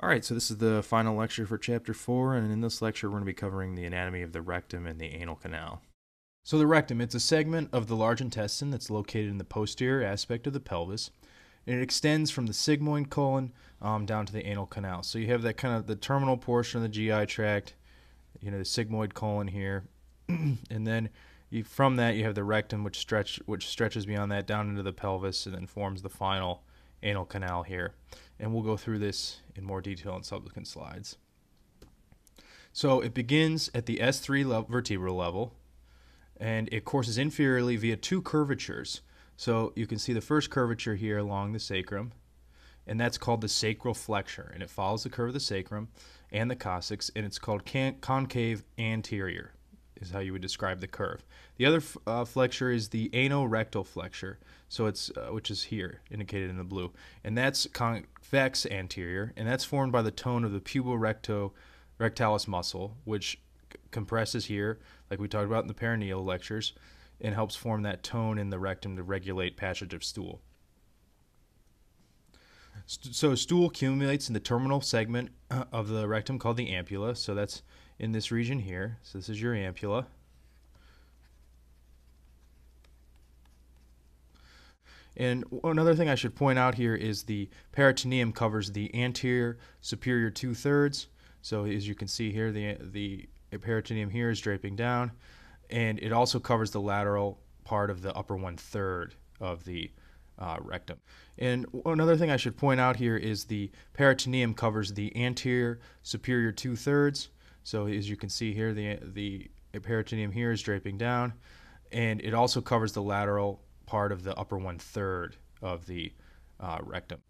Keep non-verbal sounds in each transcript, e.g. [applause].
All right, so this is the final lecture for chapter 4, and in this lecture, we're going to be covering the anatomy of the rectum and the anal canal. So, the rectum, it's a segment of the large intestine that's located in the posterior aspect of the pelvis, and it extends from the sigmoid colon um, down to the anal canal. So, you have that kind of the terminal portion of the GI tract, you know, the sigmoid colon here, [clears throat] and then you, from that, you have the rectum, which stretch which stretches beyond that down into the pelvis, and then forms the final anal canal here. And we'll go through this in more detail in subsequent slides. So it begins at the S3 level, vertebral level, and it courses inferiorly via two curvatures. So you can see the first curvature here along the sacrum, and that's called the sacral flexure, and it follows the curve of the sacrum and the coccyx, and it's called concave anterior is how you would describe the curve. The other uh, flexure is the anorectal flexure, so it's uh, which is here indicated in the blue, and that's convex anterior, and that's formed by the tone of the puborecto rectalis muscle, which compresses here, like we talked about in the perineal lectures, and helps form that tone in the rectum to regulate passage of stool. So stool accumulates in the terminal segment uh, of the rectum called the ampulla. So that's in this region here. So this is your ampulla. And another thing I should point out here is the peritoneum covers the anterior superior two thirds. So as you can see here, the the peritoneum here is draping down, and it also covers the lateral part of the upper one third of the uh, rectum. And another thing I should point out here is the peritoneum covers the anterior superior two thirds. So as you can see here, the, the peritoneum here is draping down, and it also covers the lateral part of the upper one third of the uh, rectum.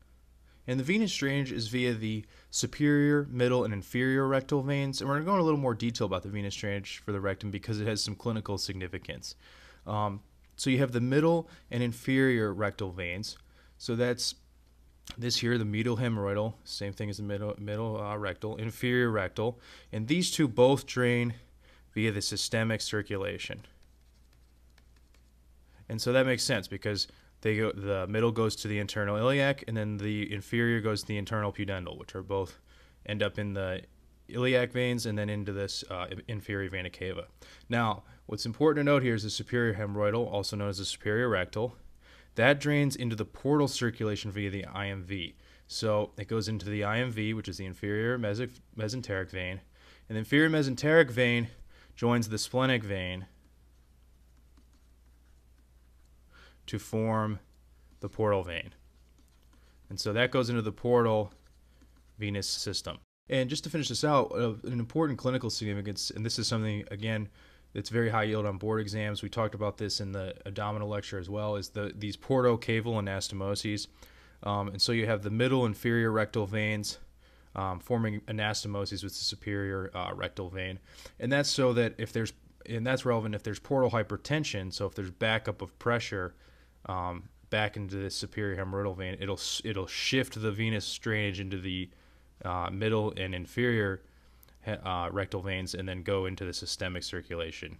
And the venous drainage is via the superior, middle, and inferior rectal veins. And we're going to go into a little more detail about the venous drainage for the rectum because it has some clinical significance. Um, so you have the middle and inferior rectal veins. So that's this here, the medial hemorrhoidal, same thing as the middle, middle uh, rectal, inferior rectal, and these two both drain via the systemic circulation. And so that makes sense because they go, the middle goes to the internal iliac, and then the inferior goes to the internal pudendal, which are both end up in the iliac veins and then into this uh, inferior vena cava. Now, what's important to note here is the superior hemorrhoidal, also known as the superior rectal, that drains into the portal circulation via the IMV. So it goes into the IMV, which is the inferior mesenteric vein, and the inferior mesenteric vein joins the splenic vein to form the portal vein. And so that goes into the portal venous system. And just to finish this out, uh, an important clinical significance, and this is something, again, that's very high yield on board exams. We talked about this in the abdominal lecture as well, is the these portocaval anastomoses. Um, and so you have the middle inferior rectal veins um, forming anastomoses with the superior uh, rectal vein. And that's so that if there's, and that's relevant if there's portal hypertension, so if there's backup of pressure um, back into the superior hemorrhoidal vein, it'll, it'll shift the venous drainage into the uh, middle and inferior uh, rectal veins and then go into the systemic circulation.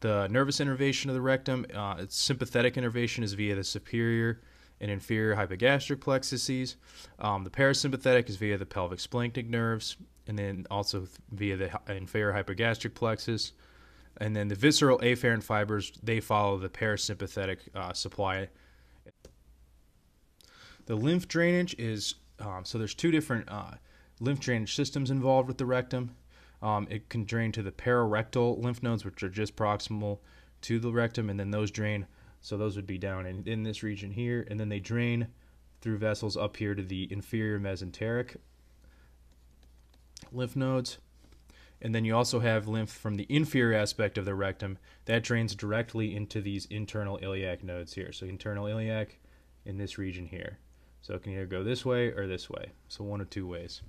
The nervous innervation of the rectum, uh, its sympathetic innervation is via the superior and inferior hypogastric plexuses. Um, the parasympathetic is via the pelvic splanchnic nerves, and then also via the inferior hypogastric plexus. And then the visceral afferent fibers, they follow the parasympathetic uh, supply. The lymph drainage is um, so there's two different uh, lymph drainage systems involved with the rectum. Um, it can drain to the pararectal lymph nodes, which are just proximal to the rectum, and then those drain. So those would be down in, in this region here, and then they drain through vessels up here to the inferior mesenteric lymph nodes. And then you also have lymph from the inferior aspect of the rectum that drains directly into these internal iliac nodes here. So internal iliac in this region here. So it can either go this way or this way. So one of two ways.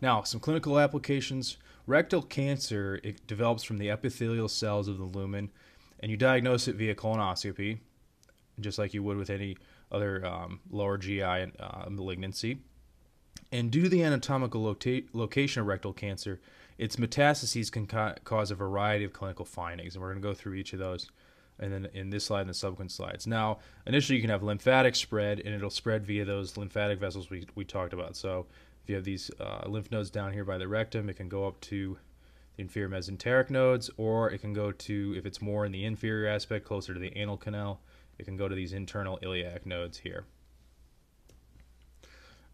Now, some clinical applications. Rectal cancer it develops from the epithelial cells of the lumen, and you diagnose it via colonoscopy, just like you would with any other um, lower GI uh, malignancy. And due to the anatomical location of rectal cancer, its metastases can ca- cause a variety of clinical findings, and we're going to go through each of those and then in this slide and the subsequent slides. Now, initially you can have lymphatic spread, and it'll spread via those lymphatic vessels we, we talked about. So you have these uh, lymph nodes down here by the rectum, it can go up to the inferior mesenteric nodes, or it can go to, if it's more in the inferior aspect, closer to the anal canal, it can go to these internal iliac nodes here.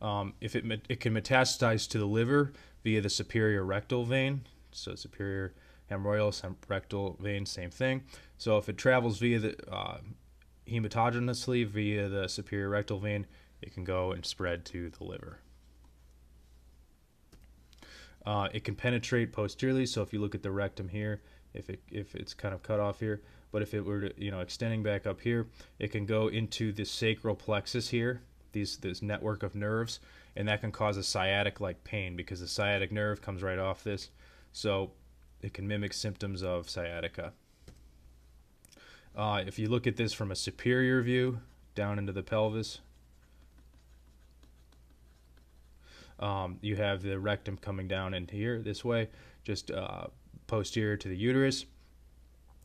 Um, if it, it can metastasize to the liver via the superior rectal vein, so superior hemorrhoidal rectal vein, same thing. So if it travels via the uh, hematogenously via the superior rectal vein, it can go and spread to the liver. Uh, it can penetrate posteriorly. So if you look at the rectum here, if it if it's kind of cut off here, but if it were to, you know extending back up here, it can go into the sacral plexus here, these this network of nerves, and that can cause a sciatic like pain because the sciatic nerve comes right off this. So it can mimic symptoms of sciatica. Uh, if you look at this from a superior view down into the pelvis, um, you have the rectum coming down into here this way, just uh, posterior to the uterus.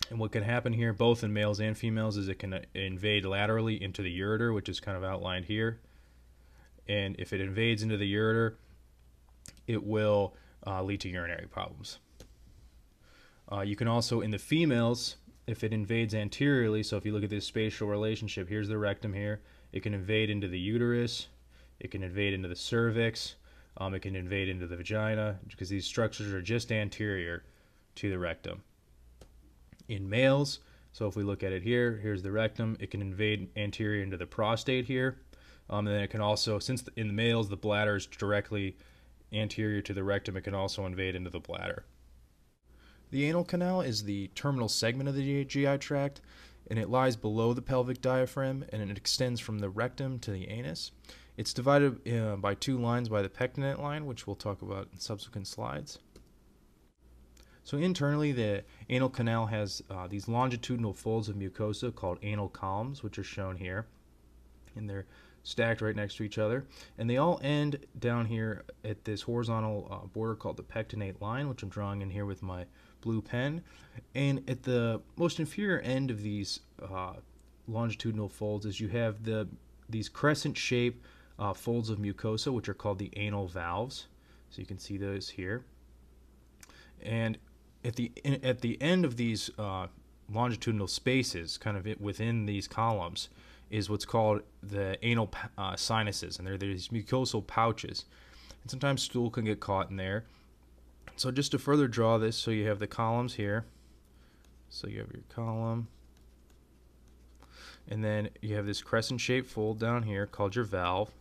And what can happen here, both in males and females, is it can uh, invade laterally into the ureter, which is kind of outlined here. And if it invades into the ureter, it will uh, lead to urinary problems. Uh, you can also, in the females, if it invades anteriorly, so if you look at this spatial relationship, here's the rectum here, it can invade into the uterus, it can invade into the cervix, um, it can invade into the vagina, because these structures are just anterior to the rectum. In males, so if we look at it here, here's the rectum, it can invade anterior into the prostate here, um, and then it can also, since in the males the bladder is directly anterior to the rectum, it can also invade into the bladder. The anal canal is the terminal segment of the GI tract, and it lies below the pelvic diaphragm, and it extends from the rectum to the anus. It's divided uh, by two lines by the pectinate line, which we'll talk about in subsequent slides. So internally, the anal canal has uh, these longitudinal folds of mucosa called anal columns, which are shown here. And they're stacked right next to each other. And they all end down here at this horizontal uh, border called the pectinate line, which I'm drawing in here with my blue pen. And at the most inferior end of these uh, longitudinal folds is you have the these crescent-shaped uh, folds of mucosa, which are called the anal valves. So you can see those here. And at the at the end of these uh, longitudinal spaces, kind of within these columns, is what's called the anal uh, sinuses, and they're these mucosal pouches. And sometimes stool can get caught in there. So just to further draw this, so you have the columns here. So you have your column. And then you have this crescent-shaped fold down here called your valve.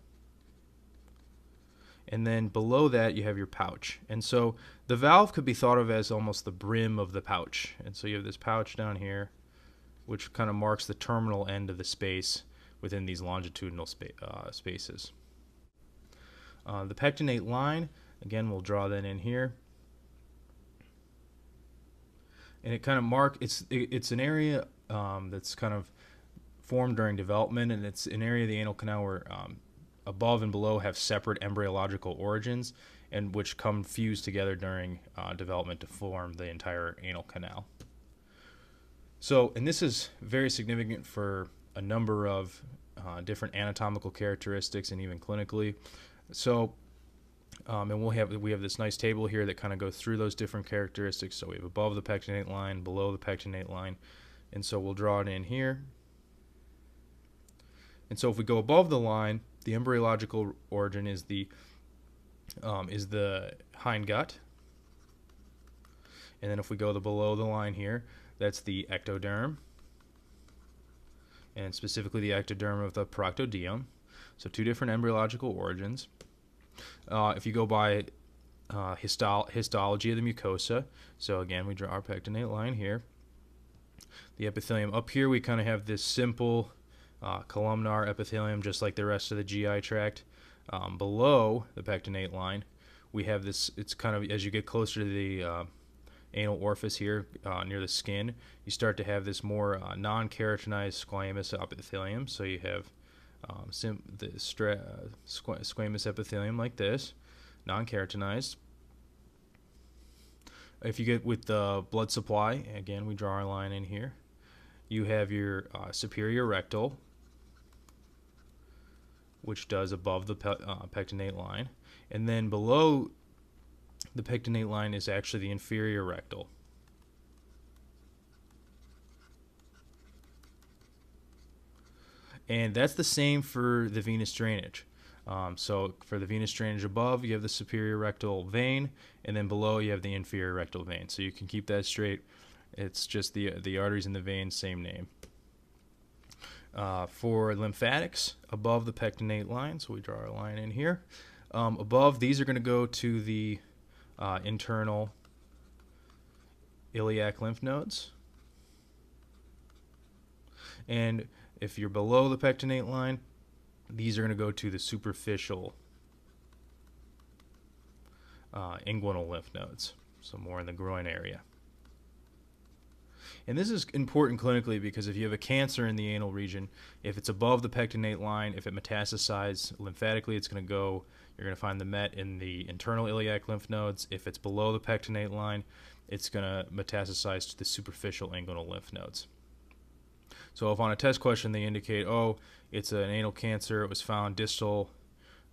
And then below that you have your pouch. And so the valve could be thought of as almost the brim of the pouch. And so you have this pouch down here, which kind of marks the terminal end of the space within these longitudinal spa uh, spaces. Uh, the pectinate line, again, we'll draw that in here and it kind of mark it's it's an area um, that's kind of formed during development, and it's an area of the anal canal where um, above and below have separate embryological origins, and which come fused together during uh, development to form the entire anal canal. So, and this is very significant for a number of uh, different anatomical characteristics and even clinically. So, um, and we'll have we have this nice table here that kind of goes through those different characteristics. So we have above the pectinate line, below the pectinate line, and so we'll draw it in here. And so if we go above the line, the embryological origin is the um, is the hind gut. And then if we go the below the line here, that's the ectoderm, and specifically the ectoderm of the proctodeum. So two different embryological origins. Uh, if you go by uh, histol histology of the mucosa, so again, we draw our pectinate line here. The epithelium up here, we kind of have this simple uh, columnar epithelium, just like the rest of the GI tract. Um, below the pectinate line, we have this. It's kind of as you get closer to the uh, anal orifice here uh, near the skin, you start to have this more uh, non-keratinized squamous epithelium. So you have um, the stra- squ- squamous epithelium like this, non-keratinized. If you get with the blood supply, again, we draw our line in here. you have your uh, superior rectal, which does above the pe- uh, pectinate line, and then below the pectinate line is actually the inferior rectal. And that's the same for the venous drainage. Um, so for the venous drainage above, you have the superior rectal vein, and then below you have the inferior rectal vein. So you can keep that straight. It's just the the arteries in the vein, same name. Uh, for lymphatics, above the pectinate line, so we draw a line in here. Um, above, these are going to go to the uh, internal iliac lymph nodes. And if you're below the pectinate line, these are going to go to the superficial uh, inguinal lymph nodes, so more in the groin area. And this is important clinically because if you have a cancer in the anal region, if it's above the pectinate line, if it metastasizes lymphatically, it's going to go, you're going to find the met in the internal iliac lymph nodes. If it's below the pectinate line, it's going to metastasize to the superficial inguinal lymph nodes. So if on a test question they indicate, oh, it's an anal cancer, it was found distal,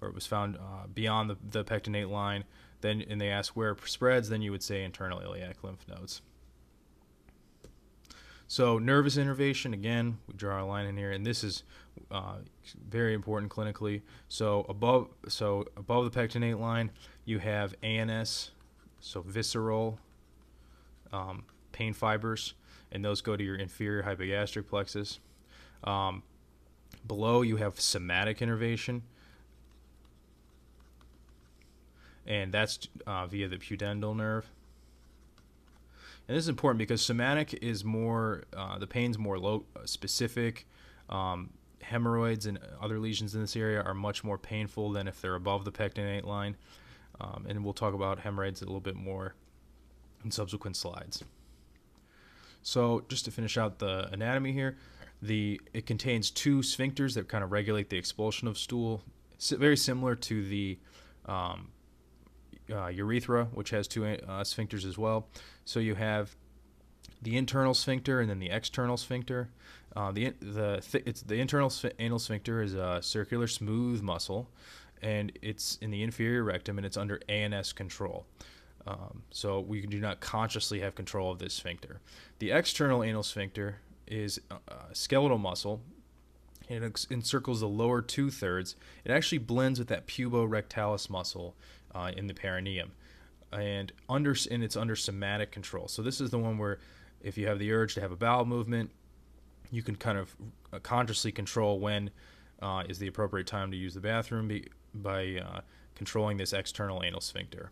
or it was found uh, beyond the, the pectinate line, then and they ask where it spreads, then you would say internal iliac lymph nodes. So nervous innervation, again, we draw a line in here, and this is uh, very important clinically. So above, so above the pectinate line, you have ANS, so visceral um, pain fibers and those go to your inferior hypogastric plexus. Um, below, you have somatic innervation, and that's uh, via the pudendal nerve. And this is important because somatic is more, uh, the pain's more low, uh, specific. Um, hemorrhoids and other lesions in this area are much more painful than if they're above the pectinate line. Um, and we'll talk about hemorrhoids a little bit more in subsequent slides. So just to finish out the anatomy here, the it contains two sphincters that kind of regulate the expulsion of stool, very similar to the um, uh, urethra, which has two uh, sphincters as well. So you have the internal sphincter and then the external sphincter. Uh, the the th- it's the internal anal sphincter is a circular smooth muscle, and it's in the inferior rectum and it's under ANS control. Um, so we do not consciously have control of this sphincter. The external anal sphincter is a skeletal muscle and it encircles the lower two thirds. It actually blends with that puborectalis muscle uh, in the perineum, and under and it's under somatic control. So this is the one where if you have the urge to have a bowel movement, you can kind of uh, consciously control when uh, is the appropriate time to use the bathroom by, by uh, controlling this external anal sphincter.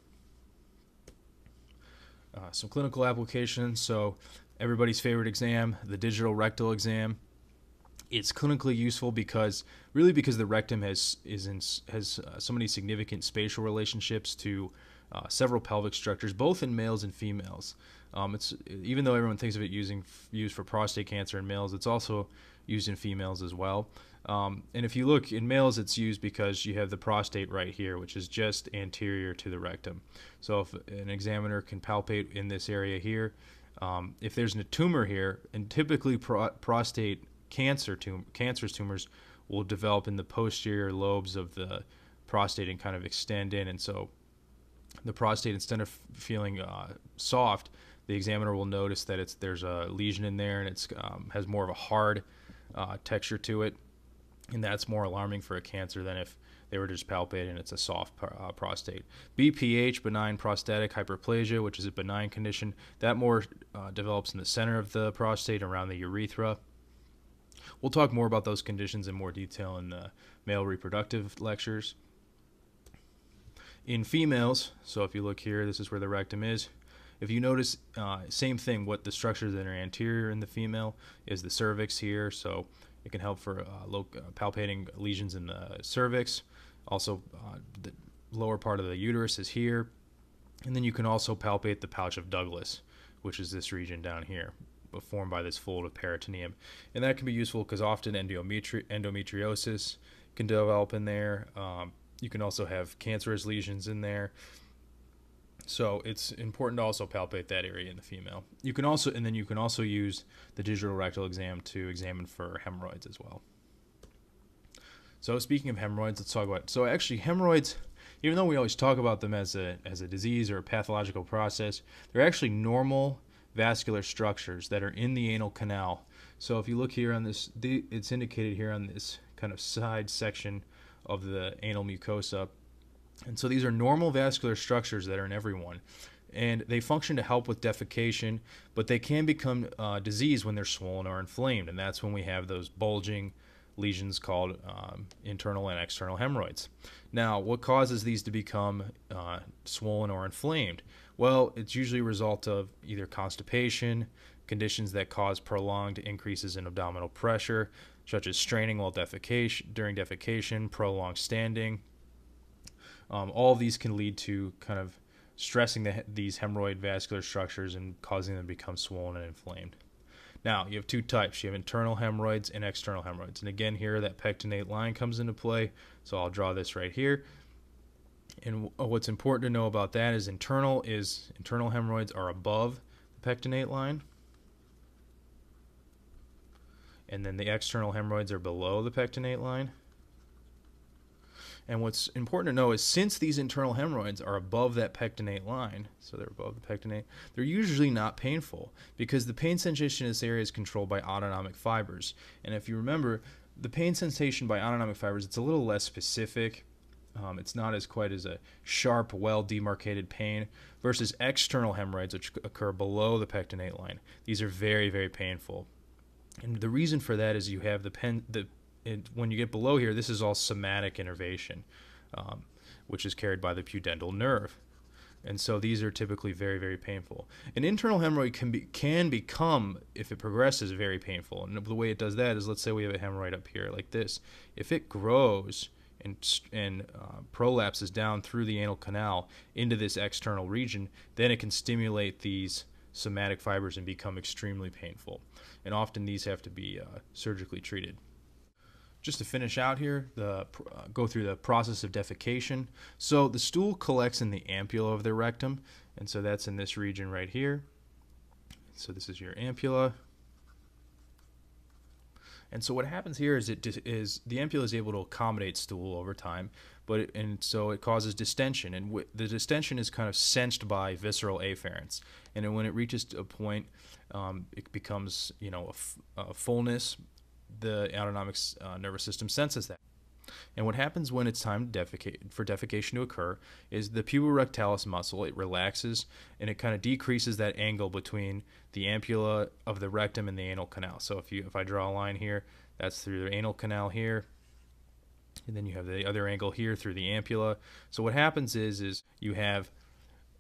Uh, some clinical applications. So, everybody's favorite exam, the digital rectal exam. It's clinically useful because, really, because the rectum has is in, has uh, so many significant spatial relationships to uh, several pelvic structures, both in males and females. Um, it's even though everyone thinks of it using used for prostate cancer in males, it's also used in females as well. Um, and if you look in males, it's used because you have the prostate right here, which is just anterior to the rectum. So if an examiner can palpate in this area here, um, if there's a tumor here, and typically pro- prostate cancer tum- cancerous tumors will develop in the posterior lobes of the prostate and kind of extend in, and so the prostate instead of feeling uh, soft, the examiner will notice that it's there's a lesion in there and it's um, has more of a hard uh, texture to it and that's more alarming for a cancer than if they were just palpating and it's a soft uh, prostate. BPH, benign prostatic hyperplasia, which is a benign condition, that more uh, develops in the center of the prostate around the urethra. We'll talk more about those conditions in more detail in the male reproductive lectures. In females, so if you look here, this is where the rectum is. If you notice, uh, same thing, what the structures that are anterior in the female is the cervix here. So it can help for uh, uh, palpating lesions in the cervix. Also, uh, the lower part of the uterus is here. And then you can also palpate the pouch of Douglas, which is this region down here, formed by this fold of peritoneum. And that can be useful because often endometri- endometriosis can develop in there. Um, you can also have cancerous lesions in there. So it's important to also palpate that area in the female. You can also, and then you can also use the digital rectal exam to examine for hemorrhoids as well. So speaking of hemorrhoids, let's talk about. So actually, hemorrhoids, even though we always talk about them as a as a disease or a pathological process, they're actually normal vascular structures that are in the anal canal. So if you look here on this, it's indicated here on this kind of side section of the anal mucosa. And so these are normal vascular structures that are in everyone. And they function to help with defecation, but they can become uh, disease when they're swollen or inflamed. And that's when we have those bulging lesions called um, internal and external hemorrhoids. Now, what causes these to become uh, swollen or inflamed? Well, it's usually a result of either constipation, conditions that cause prolonged increases in abdominal pressure, such as straining while defecation during defecation, prolonged standing. Um, all of these can lead to kind of stressing the, these hemorrhoid vascular structures and causing them to become swollen and inflamed. Now, you have two types. You have internal hemorrhoids and external hemorrhoids. And again, here that pectinate line comes into play. So I'll draw this right here. And uh, what's important to know about that is internal is internal hemorrhoids are above the pectinate line. And then the external hemorrhoids are below the pectinate line. And what's important to know is since these internal hemorrhoids are above that pectinate line, so they're above the pectinate, they're usually not painful because the pain sensation in this area is controlled by autonomic fibers. And if you remember, the pain sensation by autonomic fibers, it's a little less specific. Um, it's not as quite as a sharp, well demarcated pain versus external hemorrhoids, which occur below the pectinate line. These are very, very painful. And the reason for that is you have the pen, the it, when you get below here, this is all somatic innervation, um, which is carried by the pudendal nerve. And so these are typically very, very painful. An internal hemorrhoid can be can become, if it progresses, very painful. And the way it does that is, let's say we have a hemorrhoid up here like this. If it grows and and uh, prolapses down through the anal canal into this external region, then it can stimulate these somatic fibers and become extremely painful. And often these have to be uh, surgically treated just to finish out here, the uh, go through the process of defecation. So the stool collects in the ampulla of the rectum, and so that's in this region right here. So this is your ampulla. And so what happens here is it is the ampulla is able to accommodate stool over time, but it, and so it causes distension, and the distension is kind of sensed by visceral afferents, and when it reaches a point, um, it becomes you know a, fullness the autonomic uh, nervous system senses that. And what happens when it's time defecate, for defecation to occur is the puborectalis muscle, it relaxes and it kind of decreases that angle between the ampulla of the rectum and the anal canal. So if you if I draw a line here, that's through the anal canal here. And then you have the other angle here through the ampulla. So what happens is is you have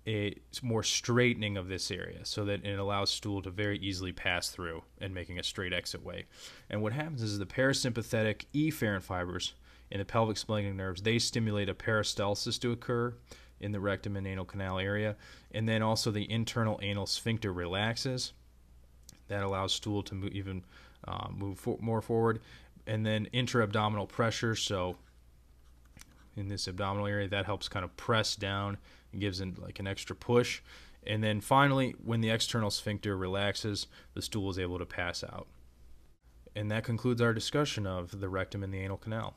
a more straightening of this area so that it allows stool to very easily pass through and making a straight exit way. And what happens is the parasympathetic efferent fibers in the pelvic splanchnic nerves, they stimulate a peristalsis to occur in the rectum and anal canal area. And then also the internal anal sphincter relaxes. That allows stool to move even uh, move for, more forward. And then intra-abdominal pressure, so in this abdominal area, that helps kind of press down and gives it like an extra push. And then finally, when the external sphincter relaxes, the stool is able to pass out. And that concludes our discussion of the rectum and the anal canal.